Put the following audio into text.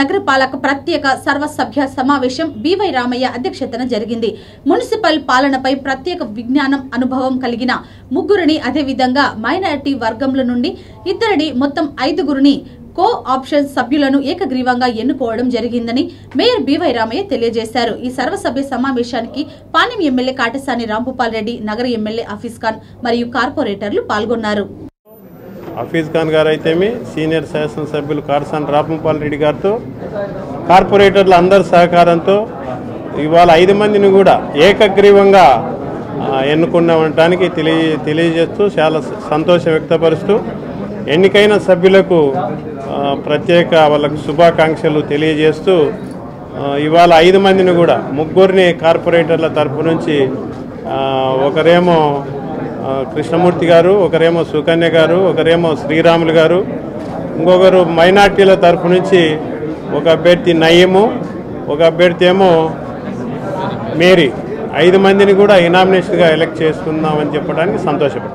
నగరపాలక ప్రత్యేక సర్వసభ్య సమావేశం బివై రామయ్య అధ్యక్షతన జరిగింది. మున్సిపల్ పాలనపై ప్రత్యేక విజ్ఞానం అనుభవం కలిగిన ముగ్గురిని అదేవిధంగా మైనారిటీ వర్గంల నుండి ఇద్దరిని మొత్తం ఐదుగురిని కో ఆప్షన్ సభ్యులను ఏకగ్రీవంగా ఎన్నుకోవడం జరిగిందని మేయర్ బివై రామయ్య తెలియజేశారు. ఈ సర్వసభ్య సమావేశానికి పాణ్యం ఎమ్మెల్యే కాటసాని రాంభూపాల్ రెడ్డి నగర ఎమ్మెల్యే అఫీస్ ఖాన్ మరియు కార్పొరేటర్లు పాల్గొన్నారు. హఫీజ్ ఖాన్ గారు అయితేమి సీనియర్ శాసనసభ్యులు కార్సాన్ రాపంపాల్ రెడ్డి గారితో కార్పొరేటర్ల అందరి సహకారంతో ఇవాళ ఐదు మందిని కూడా ఏకగ్రీవంగా ఆ, ఎన్నుకున్నామనటానికి తెలియ తెలియజేస్తూ చాలా సంతోషం వ్యక్తపరుస్తూ ఎన్నికైన సభ్యులకు ప్రత్యేక వాళ్ళకు శుభాకాంక్షలు తెలియజేస్తూ ఇవాళ ఐదు మందిని కూడా ముగ్గురిని కార్పొరేటర్ల తరపు నుంచి ఒకరేమో కృష్ణమూర్తి గారు ఒకరేమో సుకన్య గారు ఒకరేమో శ్రీరాములు గారు ఇంకొకరు మైనార్టీల తరఫు నుంచి ఒక అభ్యర్థి నయీము ఒక అభ్యర్థి ఏమో మేరీ. ఐదు మందిని కూడా ఇనామినేషన్గా ఎలక్ట్ చేసుకుందామని చెప్పడానికి సంతోషపడుతుంది